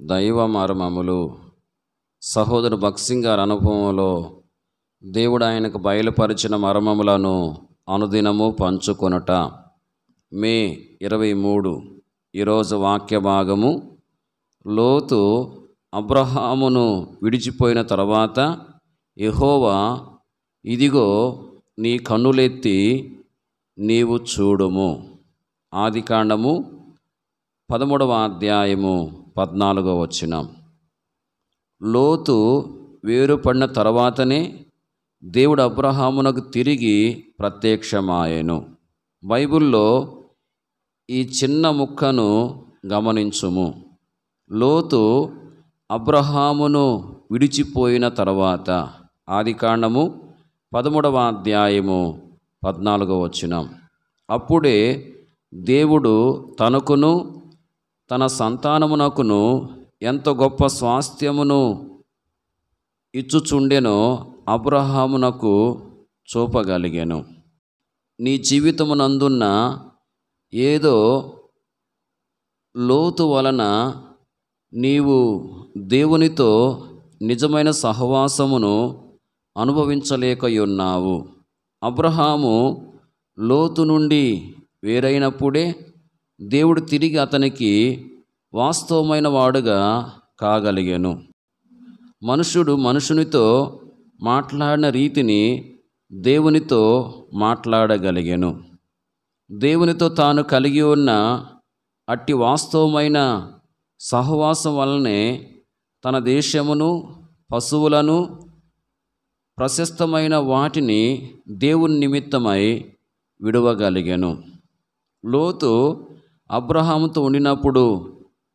దైవ మర్మములు. సహోదరు భక్సింగ్ గారి అనుభవంలో దేవుడు ఆయనకు బయలుపరిచిన మర్మములను అనుదినము పంచుకొనుట. మే ఇరవై మూడు ఈరోజు వాక్య భాగము. లోతు అబ్రహామును విడిచిపోయిన తర్వాత ఎహోవా ఇదిగో నీ కన్నులెత్తి నీవు చూడుము. ఆదికాండము పదమూడవ అధ్యాయము పద్నాలుగో వచ్చిన లోతు వేరుపడిన తర్వాతనే దేవుడు అబ్రహామునకు తిరిగి ప్రత్యక్షమాయెను. బైబిల్లో ఈ చిన్న ముక్కను గమనించుము. లోతు అబ్రహామును విడిచిపోయిన తర్వాత ఆదికాండము పదమూడవ అధ్యాయము పద్నాలుగో వచ్చిన అప్పుడే దేవుడు తనకును తన సంతానమునకును ఎంత గొప్ప స్వాస్థ్యమును ఇచ్చుచుండెనో అబ్రహామునకు చూపగలిగాను. నీ జీవితమునందున్న ఏదో లోతు వలన నీవు దేవునితో నిజమైన సహవాసమును అనుభవించలేకయున్నావు. అబ్రహాము లోతు నుండి వేరైనప్పుడే దేవుడు తిరిగి అతనికి వాస్తవమైన వాడుగా కాగలిగాను. మనుషుడు మనుషునితో మాట్లాడిన రీతిని దేవునితో మాట్లాడగలిగాను. దేవునితో తాను కలిగి ఉన్న అట్టి వాస్తవమైన సహవాసం వలనే తన దేశమును పశువులను ప్రశస్తమైన వాటిని దేవుని నిమిత్తమై విడవగలిగాను. లోతు అబ్రహాముతో ఉండినప్పుడు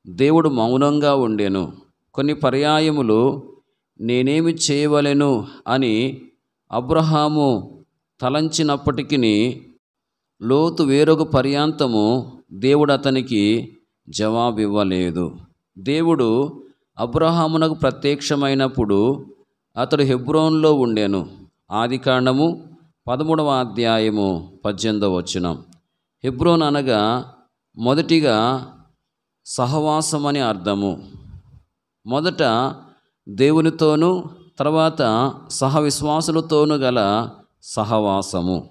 దేవుడు మౌనంగా ఉండెను. కొన్ని పర్యాయములు నేనేమి చేయవలెను అని అబ్రహాము తలంచినప్పటికీ లోతు వేరొక పర్యాంతము దేవుడు అతనికి జవాబివ్వలేదు. దేవుడు అబ్రహామునకు ప్రత్యక్షమైనప్పుడు అతడు హెబ్రోన్లో ఉండెను. ఆదికాండము పదమూడవ అధ్యాయము పద్దెనిమిదవ వచనం. హెబ్రోన్ అనగా మొదటిగా సహవాసం అని అర్థము. మొదట దేవునితోనూ తర్వాత సహవిశ్వాసులతోనూ గల సహవాసము.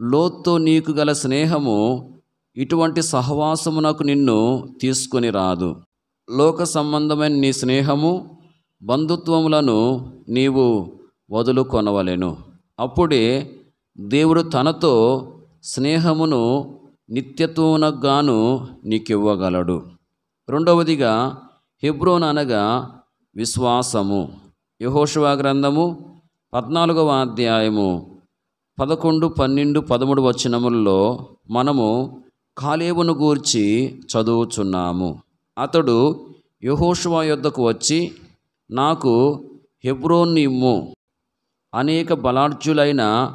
లోతో నీకు గల స్నేహము ఇటువంటి సహవాసమునకు నిన్ను తీసుకొని రాదు. లోక సంబంధమైన నీ స్నేహము బంధుత్వములను నీవు వదులుకొనవలెను. అప్పుడే దేవుడు తనతో స్నేహమును నిత్యత్వమునకు గాను నీకివ్వగలడు. రెండవదిగా హెబ్రోన్ అనగా విశ్వాసము. యహోషువా గ్రంథము పద్నాలుగవ అధ్యాయము పదకొండు పన్నెండు పదమూడు వచనముల్లో మనము కాలేబును గూర్చి చదువుచున్నాము. అతడు యహోషువా యొద్దకు వచ్చి నాకు హెబ్రోన్ ఇమ్ము. అనేక బలార్జులైన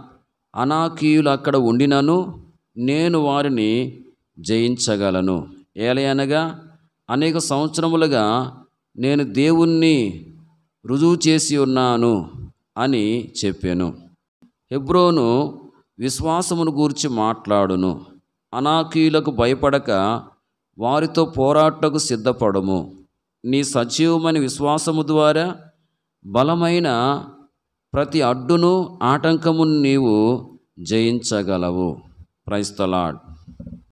అనాకీయులు అక్కడ ఉండినను నేను వారిని జయించగలను. ఏలయనగా అనేక సంవత్సరములుగా నేను దేవుణ్ణి రుజువు చేసి ఉన్నాను అని చెప్పాను. హెబ్రోను విశ్వాసమును గూర్చి మాట్లాడును. అనాకీయులకు భయపడక వారితో పోరాటకు సిద్ధపడము. నీ సజీవమైన విశ్వాసము ద్వారా బలమైన ప్రతి అడ్డును ఆటంకమును నీవు జయించగలవు. Praise the Lord.